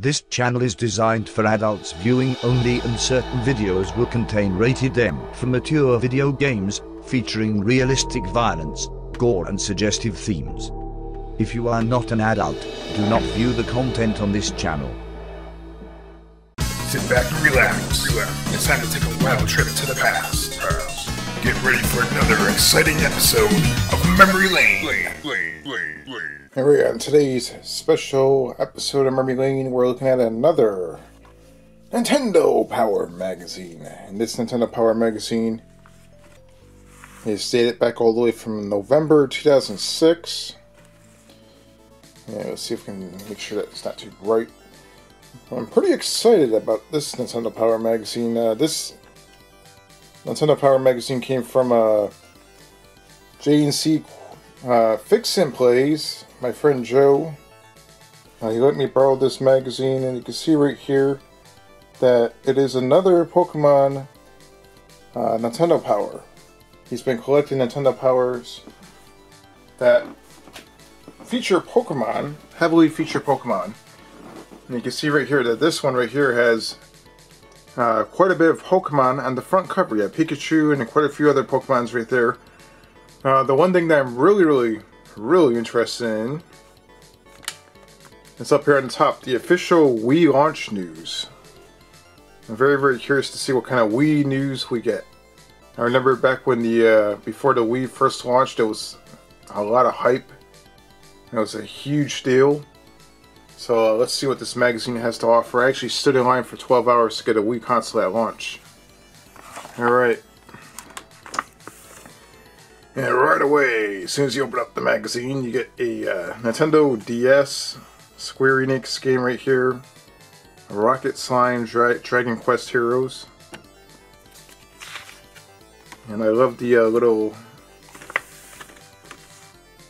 This channel is designed for adults viewing only and certain videos will contain rated M for mature video games featuring realistic violence, gore and suggestive themes. If you are not an adult, do not view the content on this channel. Sit back and relax. relax. It's time to take a wild trip to the past. Get ready for another exciting episode of Memory Lane. Lane, Lane, Lane, Lane. Alright, on today's special episode of Memory Lane, we're looking at another Nintendo Power Magazine. And this Nintendo Power Magazine is dated back all the way from November 2006. Yeah, let's see if we can make sure that it's not too bright. I'm pretty excited about this Nintendo Power Magazine. Uh, this Nintendo Power Magazine came from uh, JNC uh, Fix and Plays my friend Joe. Uh, he let me borrow this magazine, and you can see right here that it is another Pokemon uh, Nintendo Power. He's been collecting Nintendo Powers that feature Pokemon, heavily feature Pokemon. And you can see right here that this one right here has uh, quite a bit of Pokemon on the front cover. Have Pikachu and quite a few other Pokemons right there. Uh, the one thing that I'm really, really really interested in. is up here on the top, the official Wii launch news. I'm very, very curious to see what kind of Wii news we get. I remember back when the, uh, before the Wii first launched, it was a lot of hype. It was a huge deal. So uh, let's see what this magazine has to offer. I actually stood in line for 12 hours to get a Wii console at launch. Alright. And right away, as soon as you open up the magazine, you get a uh, Nintendo DS Square Enix game right here. Rocket Slime Dra Dragon Quest Heroes. And I love the uh, little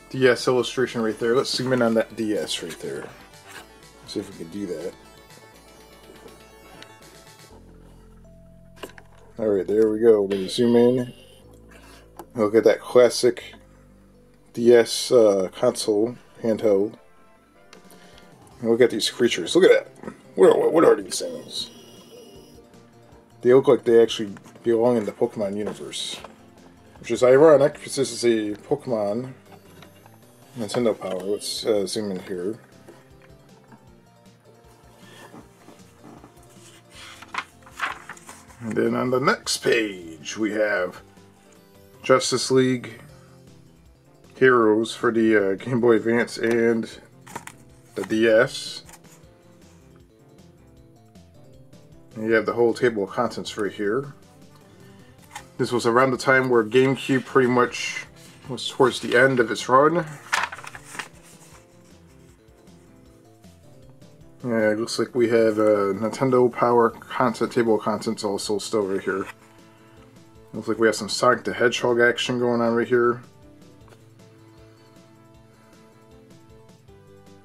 DS illustration right there. Let's zoom in on that DS right there. See if we can do that. Alright, there we go. When you zoom in, Look at that classic DS uh, console handheld. And look at these creatures. Look at that. What are, what are these things? They look like they actually belong in the Pokemon universe. Which is ironic because this is a Pokemon Nintendo Power. Let's uh, zoom in here. And then on the next page we have Justice League Heroes for the uh, Game Boy Advance and the DS. And you have the whole table of contents right here. This was around the time where GameCube pretty much was towards the end of its run. Yeah, it looks like we have a Nintendo Power content table of contents also still right here. Looks like we have some Sonic the Hedgehog action going on right here.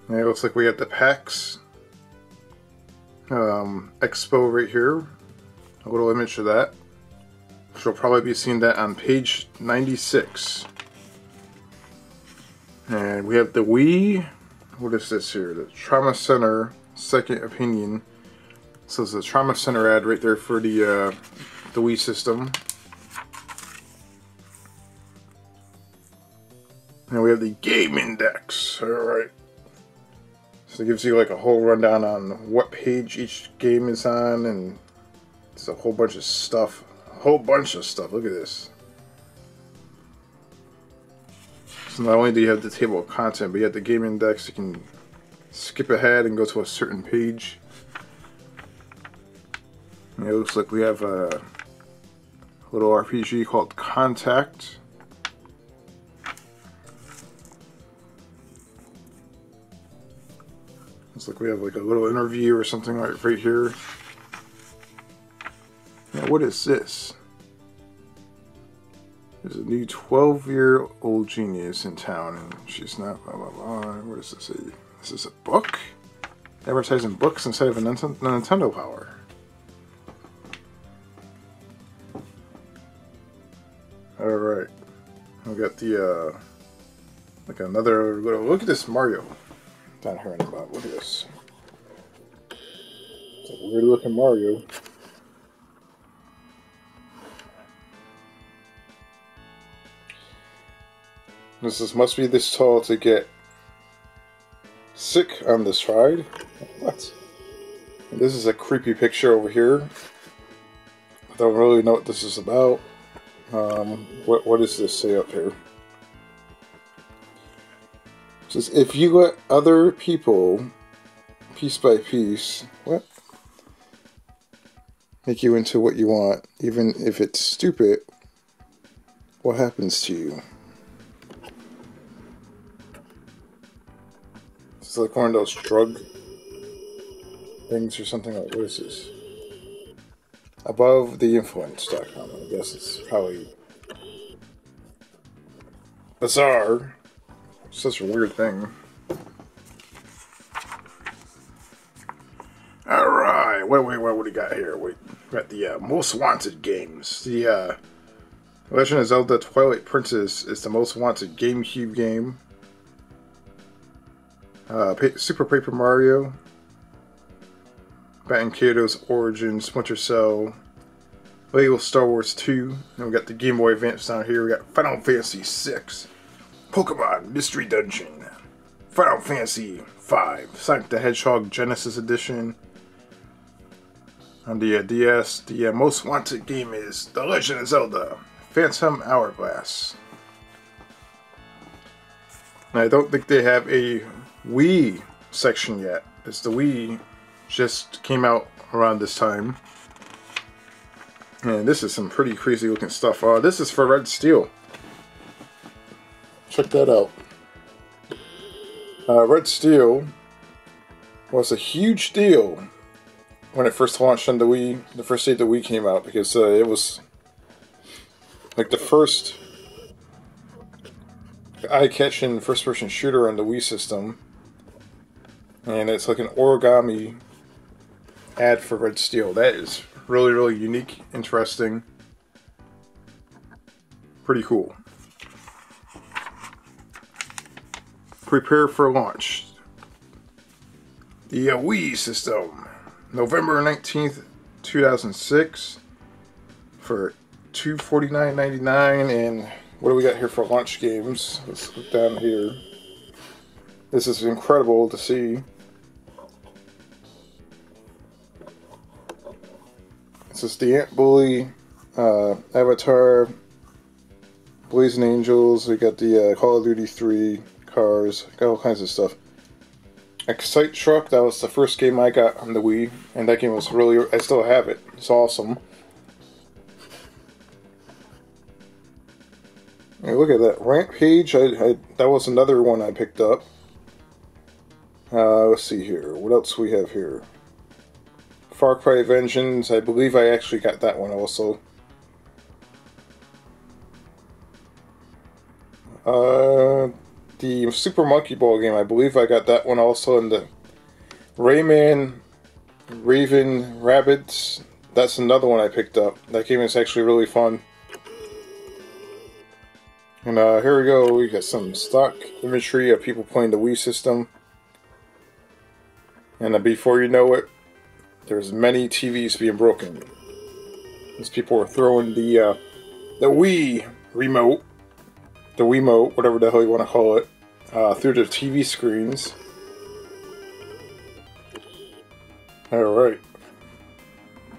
And it looks like we have the PAX um, Expo right here. A little image of that. Which will probably be seeing that on page 96. And we have the Wii. What is this here? The Trauma Center Second Opinion. So it's a Trauma Center ad right there for the uh, the Wii system. And we have the game index. Alright. So it gives you like a whole rundown on what page each game is on and it's a whole bunch of stuff. A whole bunch of stuff. Look at this. So not only do you have the table of content, but you have the game index. You can skip ahead and go to a certain page. And it looks like we have a little RPG called Contact. Looks like we have like a little interview or something right, right here. Now, what is this? There's a new 12-year-old genius in town, and she's not blah, blah, blah. What does this say? This is a book? Advertising books instead of a Nintendo Power. Alright. Got the, uh, like another little, look at this Mario down here in the bottom. Look at this. It's a weird looking Mario. This is, must be this tall to get sick on this ride. What? This is a creepy picture over here. I don't really know what this is about. Um, what what does this say up here? It says if you let other people, piece by piece, what? Make you into what you want, even if it's stupid. What happens to you? It's like one of drug things or something like what is this? Above the influence.com. I guess it's probably bizarre. Such a weird thing. Alright, wait, wait, wait, what do we got here? We got the uh, most wanted games. The uh, Legend of Zelda Twilight Princess is the most wanted GameCube game. Uh, Super Paper Mario, Baten Kaitos Origin, Splinter Cell, Lego Star Wars 2, and we got the Game Boy Advance down here. We got Final Fantasy 6, Pokemon Mystery Dungeon, Final Fantasy 5, Sonic the Hedgehog Genesis Edition. On the uh, DS, the uh, most wanted game is The Legend of Zelda Phantom Hourglass. I don't think they have a Wii section yet. It's the Wii just came out around this time. And this is some pretty crazy looking stuff. Uh, this is for Red Steel. Check that out. Uh, Red Steel was a huge deal when it first launched on the Wii, the first day the Wii came out, because uh, it was like the first eye-catching first-person shooter on the Wii system, and it's like an origami ad for Red Steel. That is really, really unique, interesting, pretty cool. Prepare for launch. The Wii system, November 19th, 2006, for $249.99. And what do we got here for launch games? Let's look down here. This is incredible to see. Is the Ant Bully, uh, Avatar, Blazing Angels. We got the uh, Call of Duty 3 cars. Got all kinds of stuff. Excite Truck. That was the first game I got on the Wii, and that game was really. I still have it. It's awesome. Hey, look at that Rampage. I, I that was another one I picked up. Uh, let's see here. What else we have here? Far Cry Vengeance. I believe I actually got that one also. Uh, the Super Monkey Ball game. I believe I got that one also. And the Rayman Raving Rabbids. That's another one I picked up. That game is actually really fun. And uh, here we go. We got some stock imagery of people playing the Wii system. And uh, before you know it, there's many TVs being broken. As people are throwing the uh, the Wii remote, the Wiimote, whatever the hell you want to call it, uh, through the TV screens. All right,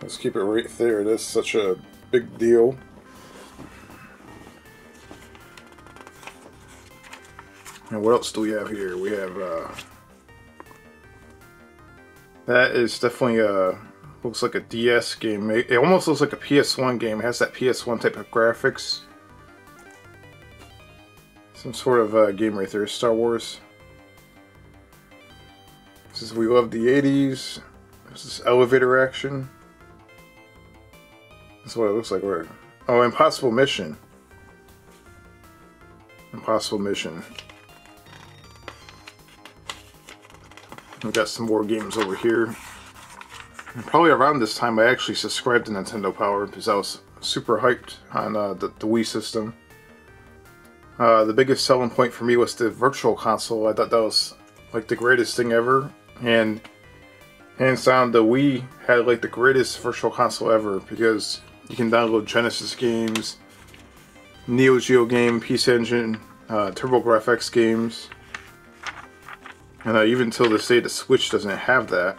let's keep it right there. That's such a big deal. And what else do we have here? We have uh, that is definitely a looks like a DS game. It it almost looks like a PS1 game. It has that PS1 type of graphics. Some sort of uh, game right there. Star Wars. This is we love the 80s. This is elevator action. That's what it looks like. Where? Oh, Impossible Mission. Impossible Mission. We got some more games over here. And probably around this time, I actually subscribed to Nintendo Power because I was super hyped on uh, the, the Wii system. Uh, the biggest selling point for me was the Virtual Console. I thought that was like the greatest thing ever, and hands down, the Wii had like the greatest virtual console ever because you can download Genesis games, Neo Geo game, PC Engine, uh, TurboGrafx games, and uh, even till this day, the Switch doesn't have that.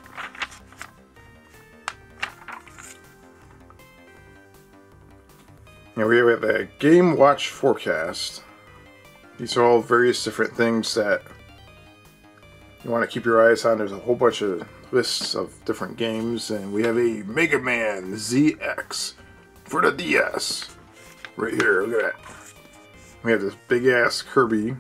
And we have a Game Watch forecast. These are all various different things that you want to keep your eyes on. There's a whole bunch of lists of different games, and we have a Mega Man ZX for the DS. Right here, look at that. We have this big ass Kirby.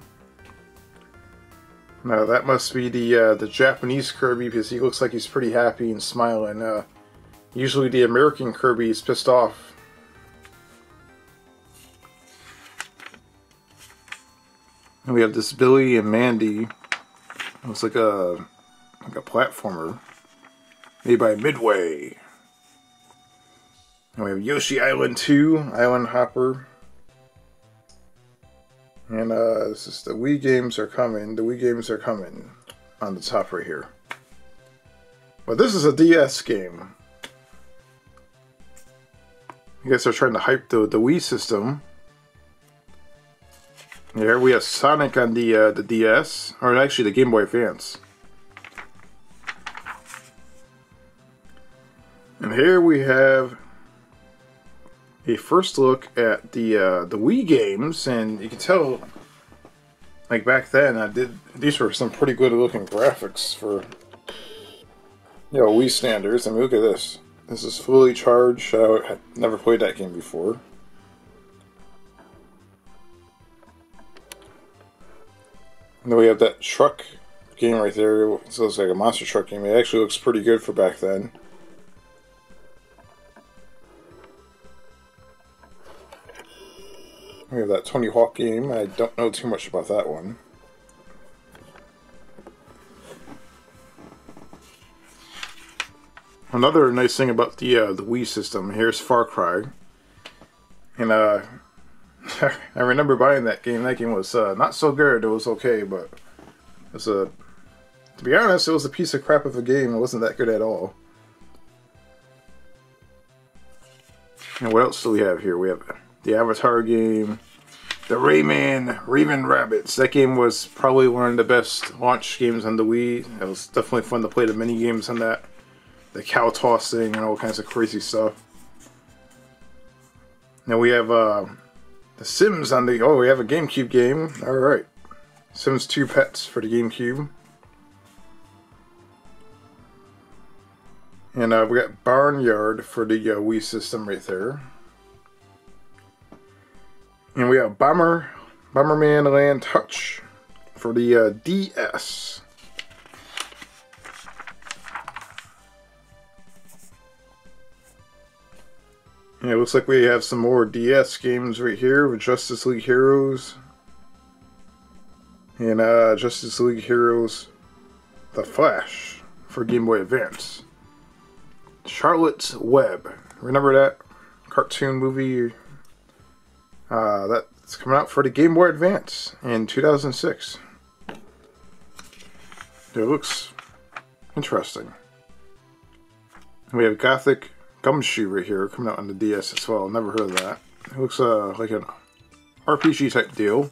Now that must be the uh, the Japanese Kirby because he looks like he's pretty happy and smiling. Uh, usually the American Kirby is pissed off. And we have this Billy and Mandy. Looks like a like a platformer made by Midway. And we have Yoshi Island 2, Island Hopper. And uh, this is the Wii games are coming. The Wii games are coming on the top right here. But this is a DS game. I guess they're trying to hype the, the Wii system. Here we have Sonic on the uh, the DS, or actually the Game Boy Advance. And here we have a first look at the uh, the Wii games, and you can tell, like back then, I did these were some pretty good looking graphics for you know Wii standards. I mean, look at this. This is fully charged. I never played that game before. And then we have that truck game right there. It looks like a monster truck game. It actually looks pretty good for back then. Have that Tony Hawk game. I don't know too much about that one. Another nice thing about the uh, the Wii system, here's Far Cry. And uh, I remember buying that game. That game was uh, not so good. It was okay, but it was a. To be honest, it was a piece of crap of a game. It wasn't that good at all. And what else do we have here? We have the Avatar game, the Rayman Raving Rabbids. That game was probably one of the best launch games on the Wii. It was definitely fun to play the mini games on that. The cow tossing and all kinds of crazy stuff. Now we have uh, the Sims on the. Oh, we have a GameCube game. Alright. Sims 2 Pets for the GameCube. And uh, we got Barnyard for the uh, Wii system right there. And we have Bomber, Bomberman Land Touch for the uh, DS. Yeah, it looks like we have some more DS games right here with Justice League Heroes. And uh, Justice League Heroes The Flash for Game Boy Advance. Charlotte's Web. Remember that cartoon movie? Uh, that's coming out for the Game Boy Advance in 2006. It looks interesting. We have Gothic Gumshoe right here coming out on the DS as well. Never heard of that. It looks uh, like an RPG type deal.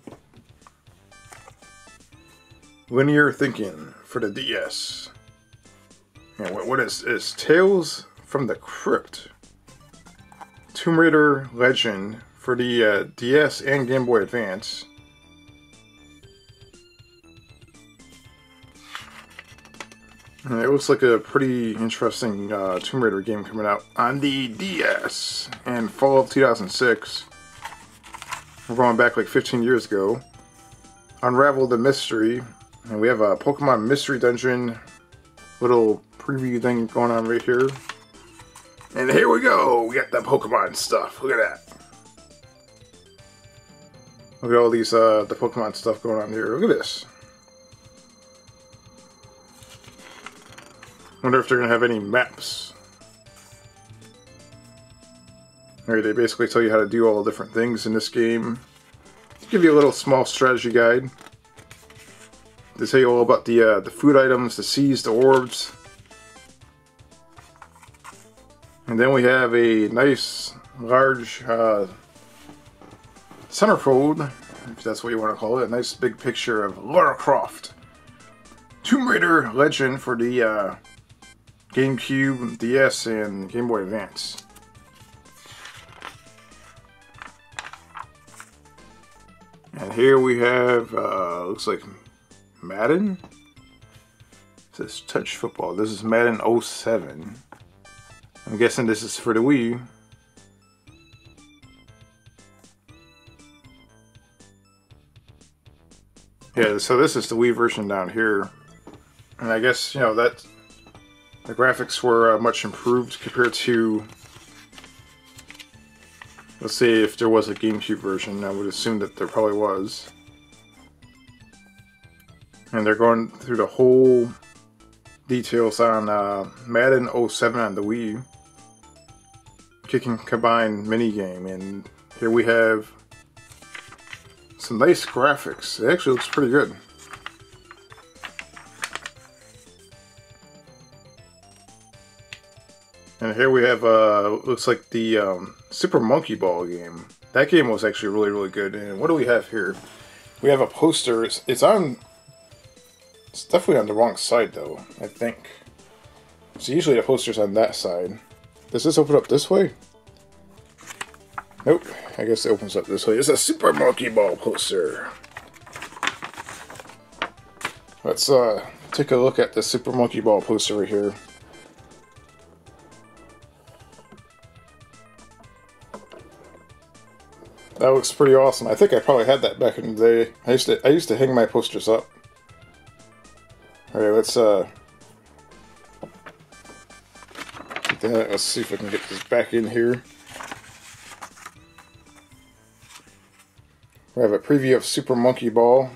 Linear thinking for the DS. And what, what is is Tales from the Crypt? Tomb Raider Legend for the uh, DS and Game Boy Advance. And it looks like a pretty interesting uh, Tomb Raider game coming out on the DS in fall of 2006. We're going back like 15 years ago. Unravel the Mystery. And we have a Pokemon Mystery Dungeon little preview thing going on right here. And here we go. We got the Pokemon stuff. Look at that. Look at all these, uh, the Pokemon stuff going on here. Look at this. Wonder if they're to have any maps. Alright, they basically tell you how to do all the different things in this game. Give you a little small strategy guide. They tell you all about the uh, the food items, the seas, the orbs. And then we have a nice, large uh, centerfold, if that's what you want to call it. A nice big picture of Lara Croft. Tomb Raider Legend for the uh, GameCube, DS, and Game Boy Advance. And here we have, uh, looks like Madden. It says touch football. This is Madden 07. I'm guessing this is for the Wii. Yeah, so this is the Wii version down here. And I guess, you know, that the graphics were uh, much improved compared to let's see if there was a GameCube version. I would assume that there probably was. And they're going through the whole details on uh, Madden 07 on the Wii. Kicking combined minigame. And here we have some nice graphics. It actually looks pretty good. And here we have, uh, looks like the um, Super Monkey Ball game. That game was actually really, really good. And what do we have here? We have a poster. It's, it's on. It's definitely on the wrong side, though. I think. So usually the poster's on that side. Does this open up this way? Nope. I guess it opens up this way. It's a Super Monkey Ball poster. Let's uh, take a look at the Super Monkey Ball poster right here. That looks pretty awesome. I think I probably had that back in the day. I used to I used to hang my posters up. Alright, let's uh that. Let's see if I can get this back in here. We have a preview of Super Monkey Ball.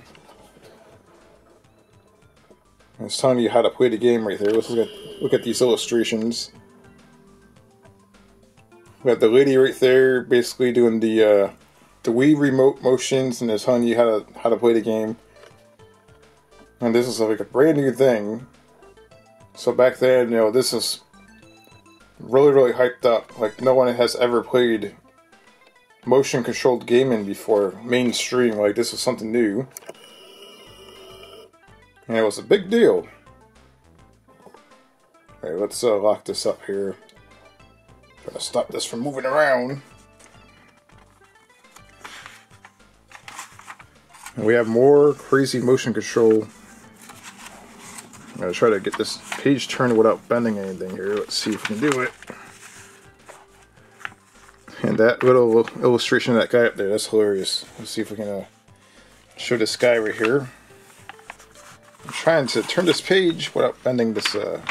It's telling you how to play the game right there. Let's look at, look at these illustrations. We have the lady right there basically doing the uh, the Wii remote motions and it's telling you how to how to play the game. And this is like a brand new thing. So back then, you know, this is really really hyped up. Like no one has ever played motion controlled gaming before mainstream. Like this was something new. And it was a big deal. Alright, let's uh, lock this up here. Try to stop this from moving around. And we have more crazy motion control. I'm gonna try to get this page turned without bending anything here. Let's see if we can do it. And that little illustration of that guy up there, that's hilarious. Let's see if we can uh, show this guy right here. I'm trying to turn this page without bending this. Uh...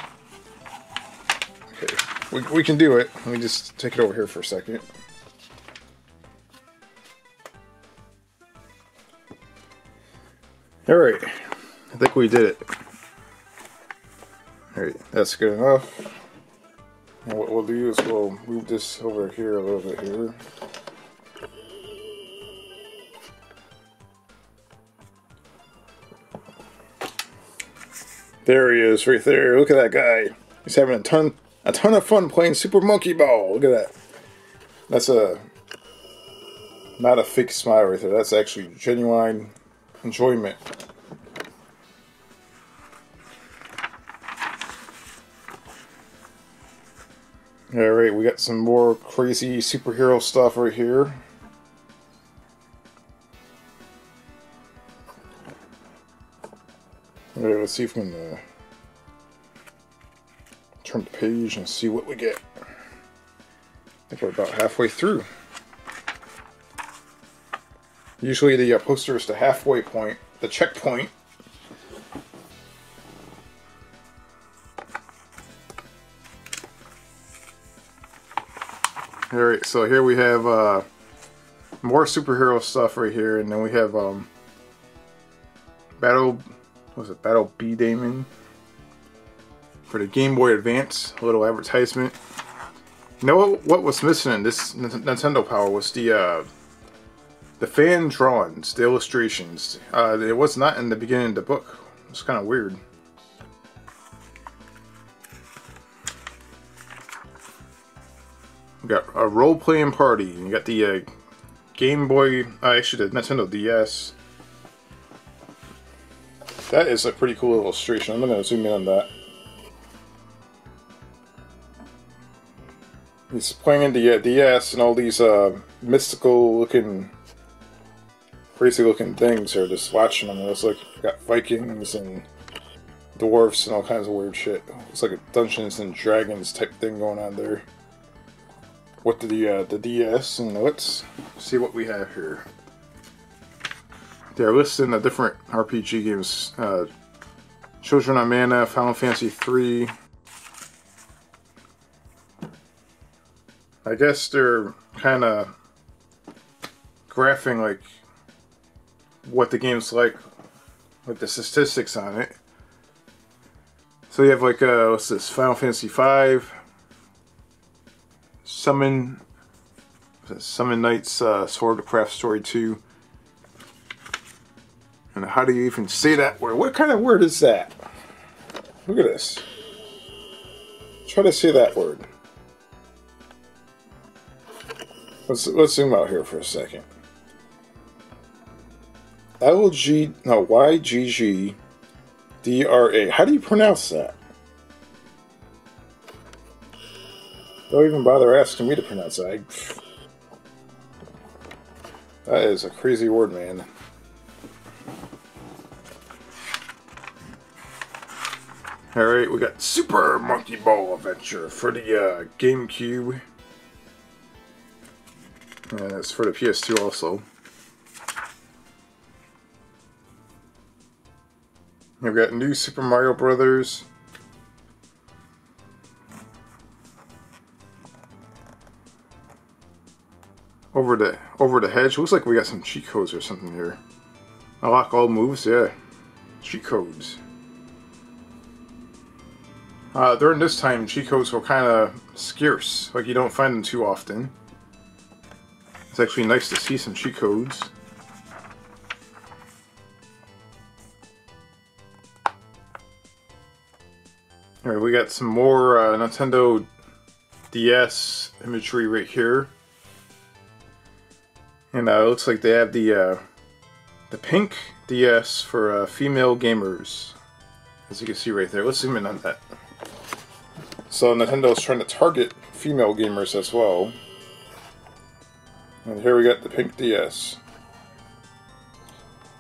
Okay, we, we can do it. Let me just take it over here for a second. Alright, I think we did it. Alright, that's good enough. What we'll do is we'll move this over here a little bit here. There he is, right there. Look at that guy. He's having a ton, a ton of fun playing Super Monkey Ball. Look at that. That's a not a fake smile right there. That's actually genuine enjoyment. Alright, we got some more crazy superhero stuff right here. Alright, let's see if we can uh, turn the page and see what we get. I think we're about halfway through. Usually the uh, poster is the halfway point, the checkpoint. Alright, so here we have uh, more superhero stuff right here, and then we have um, Battle, was it Battle Beaming for the Game Boy Advance, a little advertisement. You know what, what was missing in this Nintendo Power was the uh, the fan drawings, the illustrations. Uh, it was not in the beginning of the book. It's kind of weird. We got a role playing party. You got the uh, Game Boy, uh, actually the Nintendo DS. That is a pretty cool illustration. I'm gonna zoom in on that. He's playing the uh, DS and all these uh, mystical looking, crazy looking things are just watching him. It looks like got Vikings and dwarfs and all kinds of weird shit. It's like a Dungeons and Dragons type thing going on there. With the uh, the DS, and let's see what we have here. They're listing the different RPG games: uh, Children of Mana, Final Fantasy III. I guess they're kind of graphing like what the game's like with the statistics on it. So you have like uh, what's this? Final Fantasy V, Summon, Summon Knights, uh, Sword of Craft Story Two. And how do you even say that word? What kind of word is that? Look at this. Try to say that word. Let's let's zoom out here for a second. L G no Y G G D R A. How do you pronounce that? Don't even bother asking me to pronounce that. I, that is a crazy word, man. Alright, we got Super Monkey Ball Adventure for the uh, GameCube. And it's for the PS2 also. We've got new Super Mario Brothers. Over the over the hedge. Looks like we got some cheat codes or something here. Unlock all moves, yeah. Cheat codes. Uh, during this time, cheat codes were kind of scarce. Like, you don't find them too often. It's actually nice to see some cheat codes. Alright, we got some more uh, Nintendo DS imagery right here. And uh, it looks like they have the uh, the pink DS for uh, female gamers. As you can see right there. Let's zoom in on that. So Nintendo is trying to target female gamers as well. And here we got the pink DS.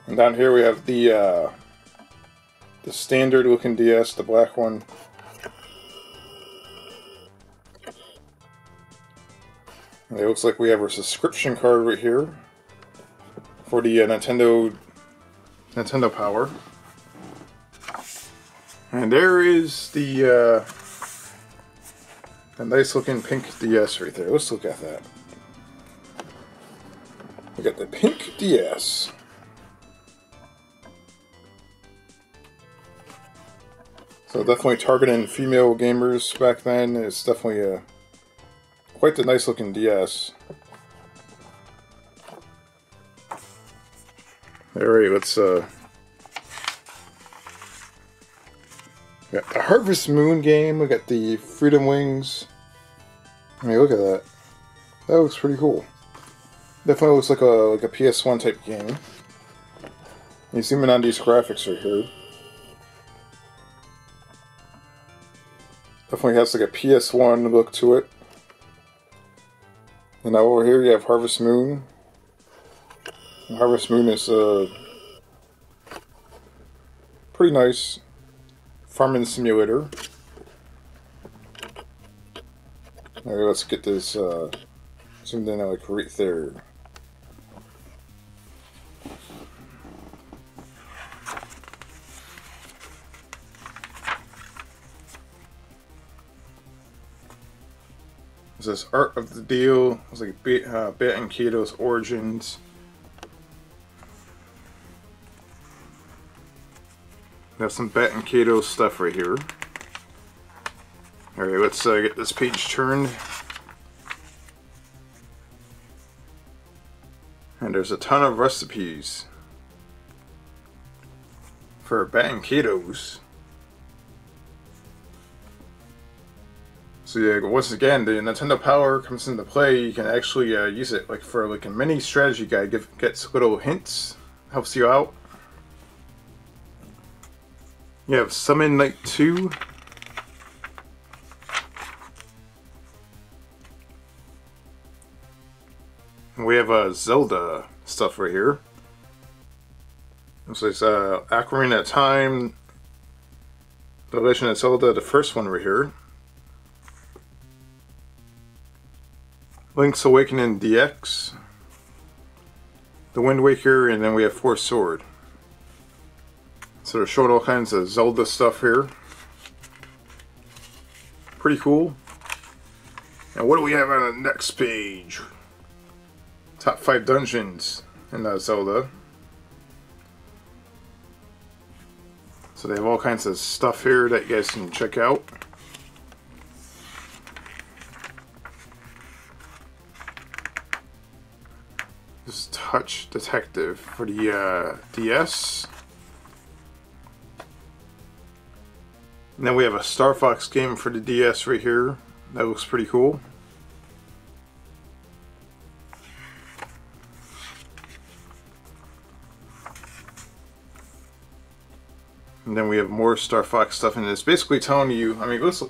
And down here we have the uh, the standard looking DS, the black one. It looks like we have our subscription card right here for the uh, Nintendo Nintendo Power. And there is the uh, a nice looking pink DS right there. Let's look at that. We got the pink DS. So definitely targeting female gamers back then. It's definitely a quite the nice looking DS. Alright, let's uh we got the Harvest Moon game, we got the Freedom Wings. I mean look at that. That looks pretty cool. Definitely looks like a like a PS1 type game. You zoom in on these graphics right here. Definitely has like a PS1 look to it. And now over here you have Harvest Moon. Harvest Moon is a pretty nice farming simulator. Alright, let's get this uh, in like right there. This art of the deal. It's like uh, Baten Kaitos origins. We have some Baten Kaitos stuff right here. Alright, let's uh, get this page turned. And there's a ton of recipes for Kaitos. So yeah, once again, the Nintendo Power comes into play. You can actually uh, use it like for like a mini strategy guide. Give, gets little hints, helps you out. You have Summon Night 2. And we have uh, Zelda stuff right here. So it's uh, of Time, The Legend of Zelda, the first one right here. Link's Awakening DX, The Wind Waker, and then we have Four Sword. So they're showing all kinds of Zelda stuff here. Pretty cool. And what do we have on the next page? Top 5 dungeons in uh, Zelda. So they have all kinds of stuff here that you guys can check out. Detective for the uh, DS. And then we have a Star Fox game for the DS right here. That looks pretty cool. And then we have more Star Fox stuff, and it's basically telling you. I mean, this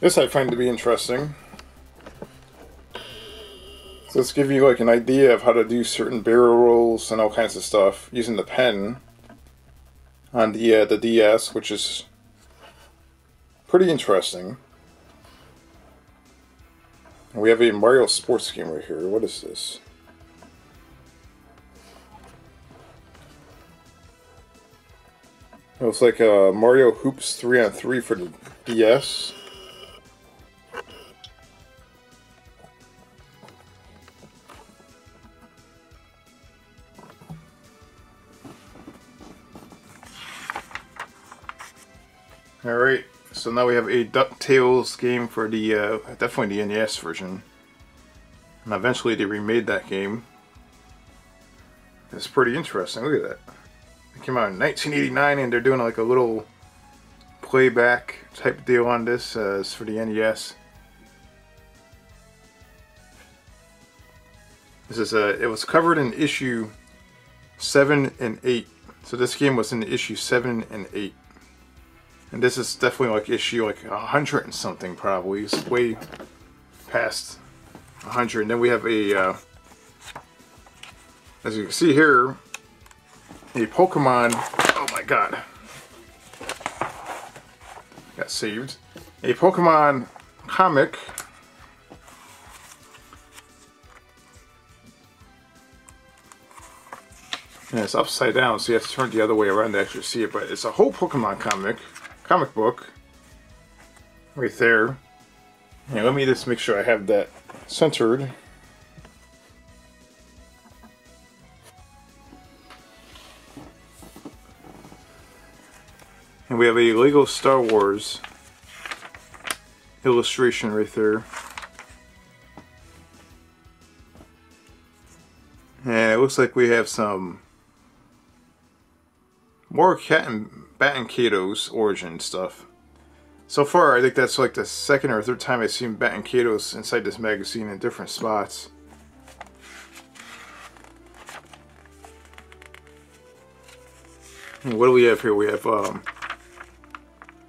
this I find to be interesting. So let's give you like an idea of how to do certain barrel rolls and all kinds of stuff using the pen on the uh, the DS, which is pretty interesting. We have a Mario sports game right here. What is this? It looks like uh, Mario Hoops 3 on 3 for the DS. Alright, so now we have a DuckTales game for the, uh, definitely the NES version. And eventually they remade that game. It's pretty interesting, look at that. It came out in 1989 and they're doing like a little playback type deal on this uh, for the NES. This is a, it was covered in issue 7 and 8. So this game was in issue 7 and 8. And this is definitely like issue like a 100 and something probably. It's way past a 100. And then we have a, uh, as you can see here, a Pokemon, oh my god, got saved, a Pokemon comic and it's upside down so you have to turn it the other way around to actually see it but it's a whole Pokemon comic comic book right there and let me just make sure I have that centered And we have a Lego Star Wars illustration right there. And it looks like we have some more Cat and Baten Kaitos origin stuff. So far, I think that's like the second or third time I've seen Baten Kaitos inside this magazine in different spots. What do we have here? We have um,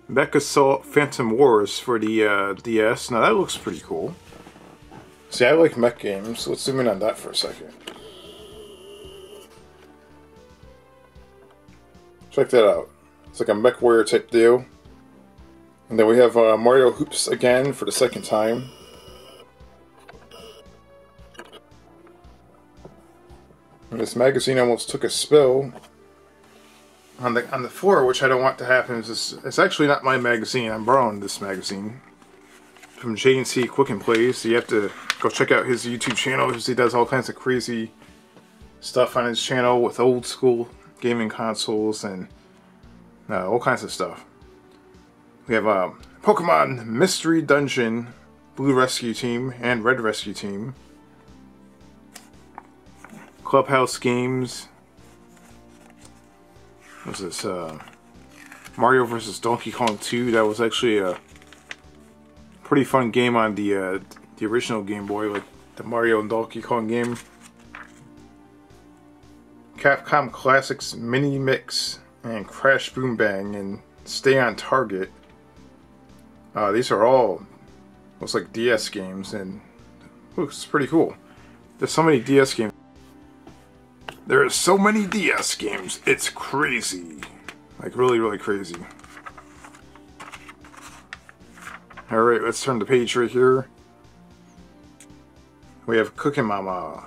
Mech Assault Phantom Wars for the uh, DS. Now that looks pretty cool. See, I like mech games. Let's zoom in on that for a second. Check that out. It's like a mech warrior type deal. And then we have uh, Mario Hoops again for the second time. And this magazine almost took a spill on the on the floor, which I don't want to happen. Is this, it's actually not my magazine. I'm borrowing this magazine from JNC Quick and Plays. So you have to go check out his YouTube channel because he does all kinds of crazy stuff on his channel with old school gaming consoles and uh, all kinds of stuff. We have um, Pokemon Mystery Dungeon, Blue Rescue Team, and Red Rescue Team. Clubhouse Games, What's this uh, Mario vs. Donkey Kong 2? That was actually a pretty fun game on the uh, the original Game Boy, like the Mario and Donkey Kong game. Capcom Classics Mini Mix and Crash Boom Bang and Stay on Target. Uh, these are all looks like DS games and looks pretty cool. There's so many DS games. There are so many DS games. It's crazy. Like really, really crazy. Alright, let's turn the page right here. We have Cooking Mama.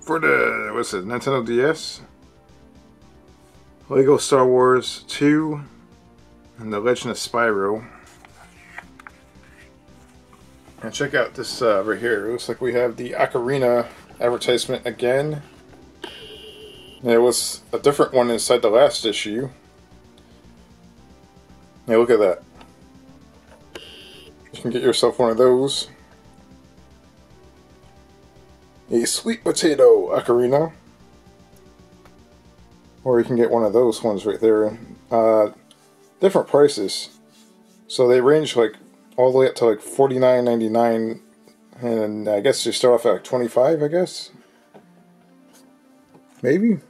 For the, what's it, Nintendo DS? Lego Star Wars 2 and The Legend of Spyro. And check out this uh, right here. It looks like we have the Ocarina advertisement again. There was a different one inside the last issue. Yeah, look at that. You can get yourself one of those. A sweet potato ocarina. Or you can get one of those ones right there. Uh, different prices. So they range like all the way up to like forty nine ninety nine, and I guess you start off at like twenty five. I guess, maybe.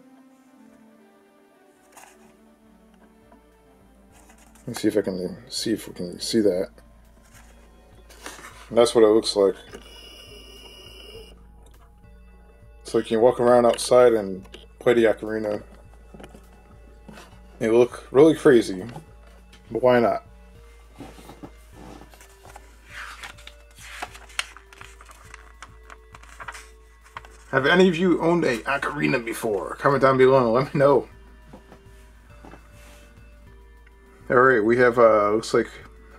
Let's see if I can see if we can see that. And that's what it looks like. It's like you can walk around outside and play the ocarina. It look really crazy, but why not? Have any of you owned a ocarina before? Comment down below and let me know. Alright, we have, uh, looks like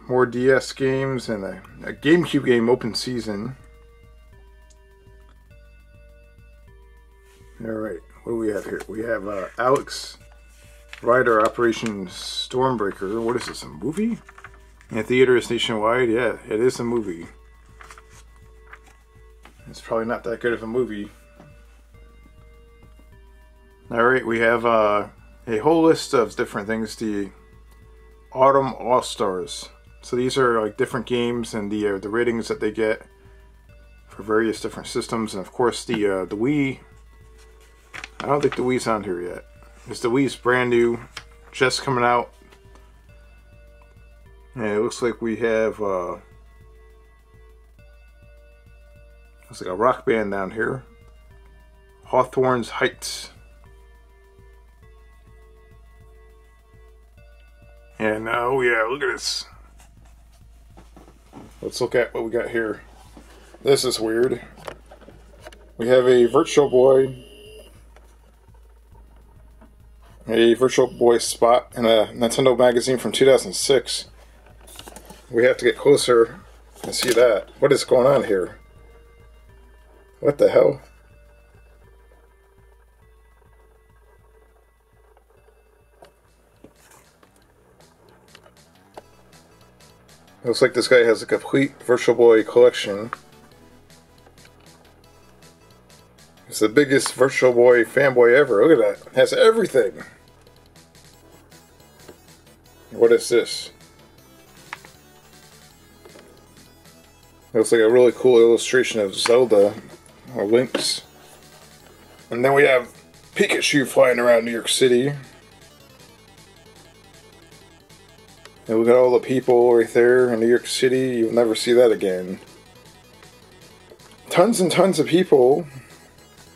more DS games and a, a GameCube game open season. Alright, what do we have here? We have uh, Alex Rider Operation Stormbreaker. What is this, a movie? In theaters nationwide? Yeah, it is a movie. It's probably not that good of a movie. Alright, we have uh, a whole list of different things. The Autumn All Stars. So these are like different games and the uh, the ratings that they get for various different systems, and of course the uh, the Wii. I don't think the Wii's on here yet. Because the Wii's brand new, just coming out, and it looks like we have uh, looks like a rock band down here. Hawthorne's Heights. And oh yeah, look at this. Let's look at what we got here. This is weird. We have a Virtual Boy, a Virtual Boy spot in a Nintendo magazine from 2006. We have to get closer and see that. What is going on here? What the hell? Looks like this guy has a complete Virtual Boy collection. He's the biggest Virtual Boy fanboy ever. Look at that. It has everything. What is this? Looks like a really cool illustration of Zelda or Link's. And then we have Pikachu flying around New York City. And look got all the people right there in New York City. You'll never see that again. Tons and tons of people.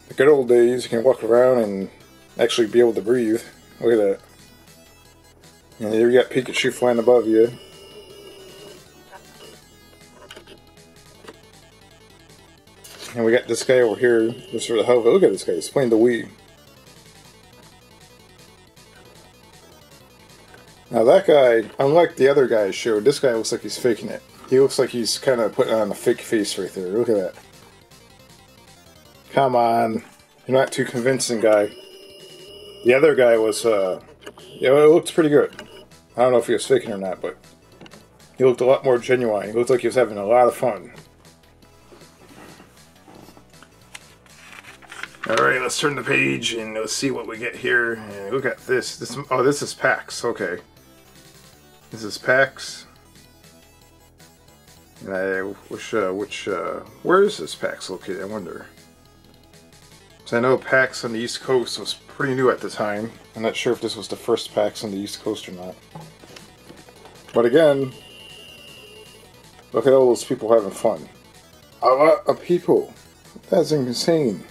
The good old days. You can walk around and actually be able to breathe. Look at that. And you got Pikachu flying above you. And we got this guy over here, the hell of it. Look at this guy, he's playing the Wii. Now that guy, unlike the other guy I showed, this guy looks like he's faking it. He looks like he's kind of putting on a fake face right there. Look at that. Come on. You're not too convincing, guy. The other guy was, uh, know, it looked pretty good. I don't know if he was faking or not, but he looked a lot more genuine. He looked like he was having a lot of fun. Alright, let's turn the page and let's see what we get here. And look at this. This oh this is PAX, okay. This is PAX. And I wish, uh, which, uh, where is this PAX located? I wonder. So I know PAX on the East Coast was pretty new at the time. I'm not sure if this was the first PAX on the East Coast or not. But again, look at all those people having fun. A lot of people. That's insane.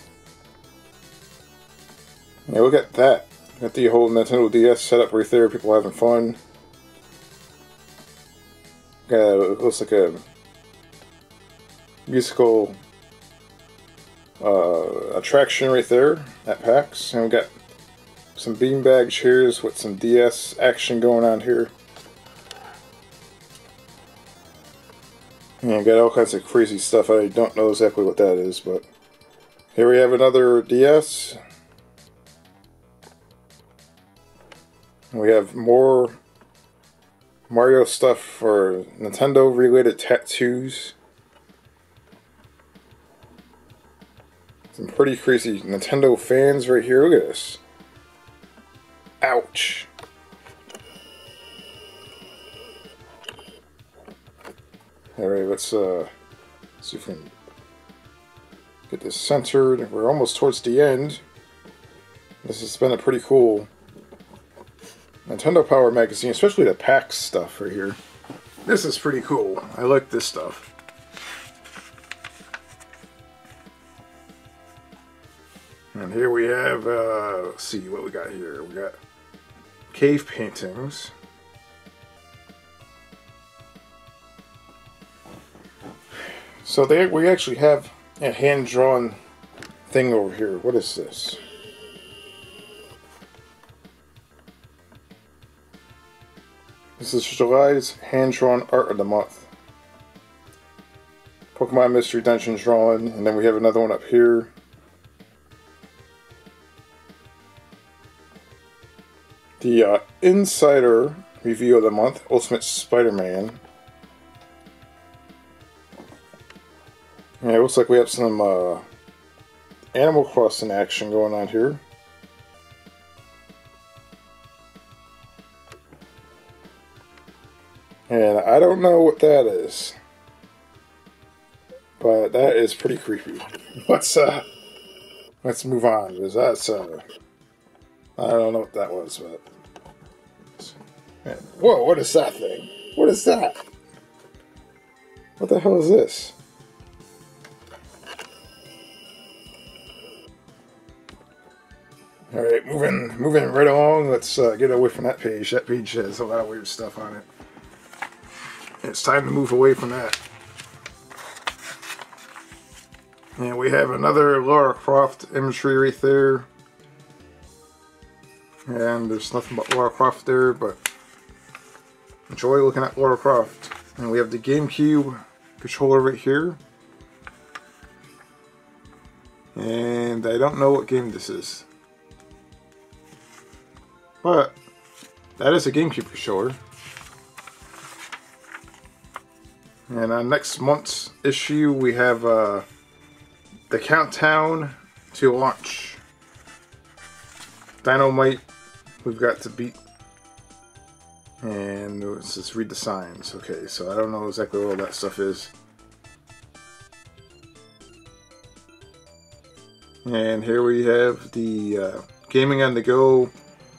Yeah, look at that. Got the whole Nintendo DS set up right there, people having fun. Yeah, it looks like a musical uh, attraction right there at PAX. And we got some beanbag chairs with some DS action going on here. And got all kinds of crazy stuff. I don't know exactly what that is, but here we have another DS. We have more Mario stuff for Nintendo related tattoos. Some pretty crazy Nintendo fans right here. Look at this. Ouch. Alright, let's uh see if we can get this centered. We're almost towards the end. This has been a pretty cool Nintendo Power magazine, especially the PAX stuff right here. This is pretty cool. I like this stuff. And here we have, uh, let's see what we got here. We got cave paintings. So they, we actually have a hand-drawn thing over here. What is this? This is July's hand-drawn art of the month. Pokemon Mystery Dungeons drawing, and then we have another one up here. The uh, Insider review of the month, Ultimate Spider-Man. Yeah, it looks like we have some uh, Animal Crossing action going on here. And I don't know what that is. But that is pretty creepy. Let's uh let's move on, because that's uh I don't know what that was, but Man, Whoa, what is that thing? What is that? What the hell is this? All right, moving moving right along. Let's uh, get away from that page. That page has a lot of weird stuff on it. It's time to move away from that. And we have another Lara Croft imagery right there. And there's nothing but Lara Croft there, but enjoy looking at Lara Croft. And we have the GameCube controller right here. And I don't know what game this is. But that is a GameCube controller. And on next month's issue, we have uh, the countdown to launch. Dynamite, we've got to beat. And let's just read the signs. Okay, so I don't know exactly what all that stuff is. And here we have the uh, Gaming on the Go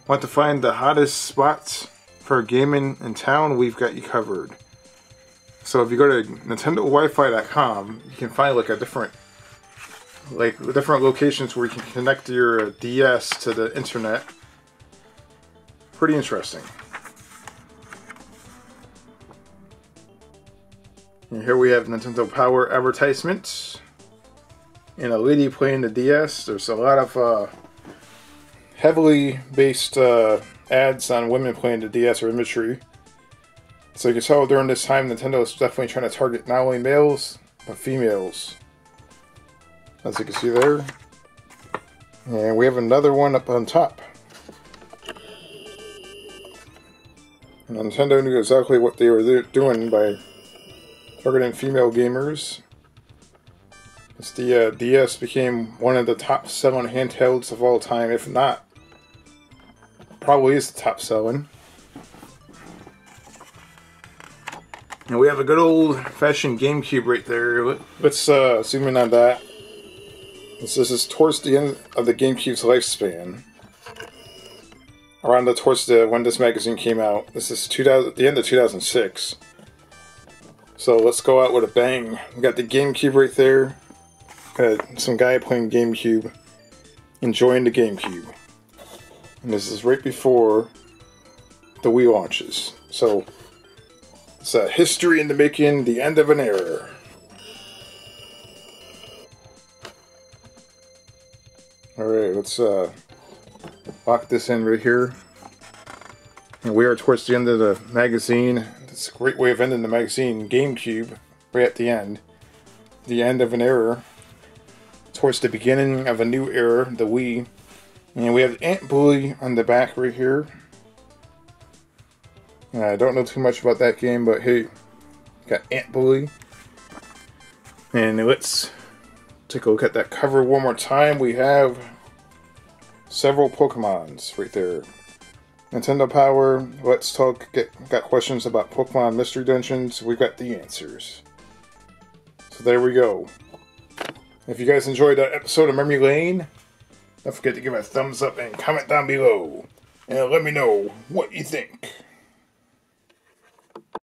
Want to find the hottest spots for gaming in town? We've got you covered. So if you go to NintendoWiFi.com, you can find like a different, like different locations where you can connect your DS to the internet. Pretty interesting. And here we have Nintendo Power advertisements. And a lady playing the DS. There's a lot of uh, heavily based uh, ads on women playing the DS or imagery. So you can tell during this time, Nintendo is definitely trying to target not only males, but females. As you can see there. And we have another one up on top. Nintendo knew exactly what they were doing by targeting female gamers. As the uh, DS became one of the top selling handhelds of all time, if not probably is the top selling. And we have a good old fashioned GameCube right there. Let- Let's uh, zoom in on that. This this is towards the end of the GameCube's lifespan. Around the towards the when this magazine came out. This is 2000, the end of 2006. So let's go out with a bang. We got the GameCube right there. Got some guy playing GameCube, enjoying the GameCube. And this is right before the Wii launches. So it's a history in the making, the end of an era. Alright, let's uh, lock this in right here. And we are towards the end of the magazine. It's a great way of ending the magazine. GameCube, right at the end. The end of an era. Towards the beginning of a new era, the Wii. And we have Ant Bully on the back right here. And I don't know too much about that game, but hey, got Ant Bully. And let's take a look at that cover one more time. We have several Pokemons right there. Nintendo Power, let's talk. Get got questions about Pokemon Mystery Dungeons. We got the answers. So there we go. If you guys enjoyed that episode of Memory Lane, don't forget to give it a thumbs up and comment down below. And let me know what you think.